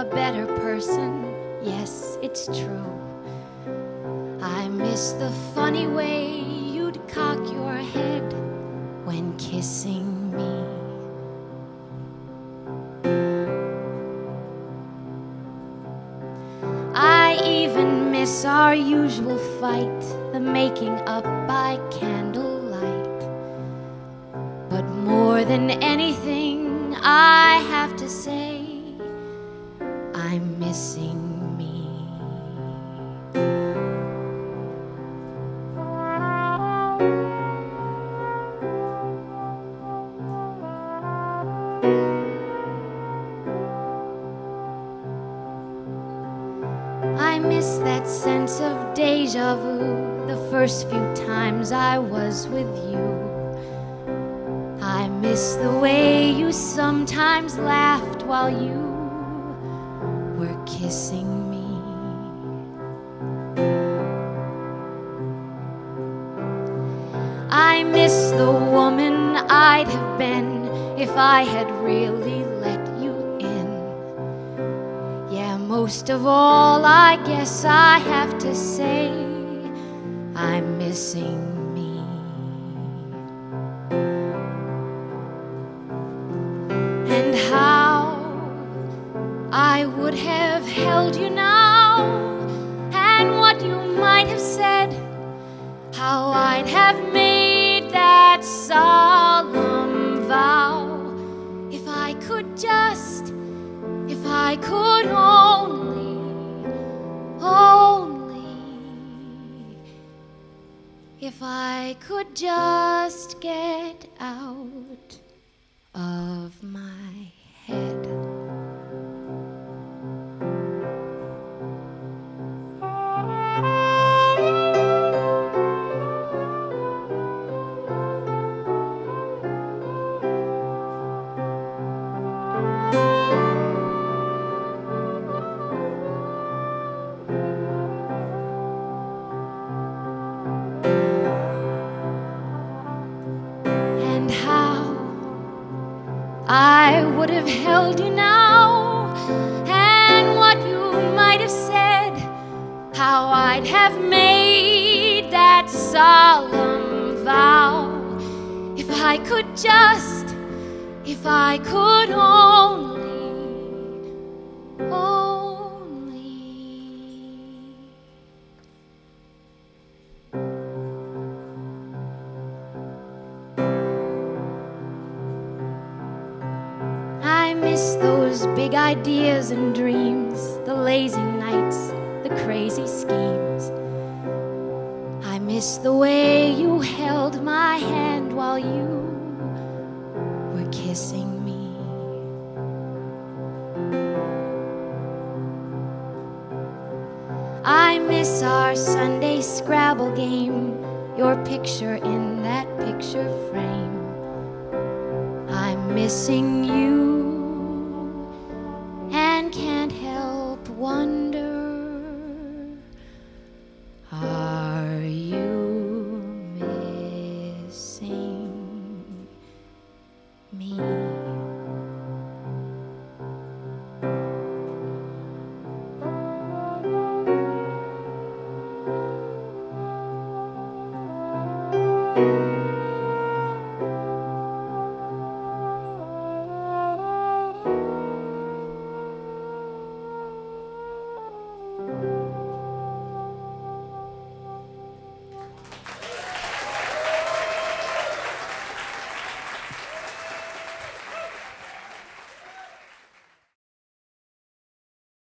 a better person. Yes, it's true. I miss the funny way you'd cock your head when kissing me. I even miss our usual fight, the making up by candlelight. But more than anything, I have to say, I'm missing me. I miss that sense of deja vu the first few times I was with you. I miss the way you sometimes laughed while you were kissing me. I miss the woman I'd have been if I had really let you in. Yeah, most of all, I guess I have to say I'm missing have held you now, and what you might have said, how I'd have made that solemn vow if I could just. If I could only, only, if I could just get out of my head. I would have held you now, and what you might have said, how I'd have made that solemn vow. If I could just, if I could only, miss those big ideas and dreams, the lazy nights, the crazy schemes. I miss the way you held my hand while you were kissing me. I miss our Sunday Scrabble game, your picture in that picture frame. I'm missing you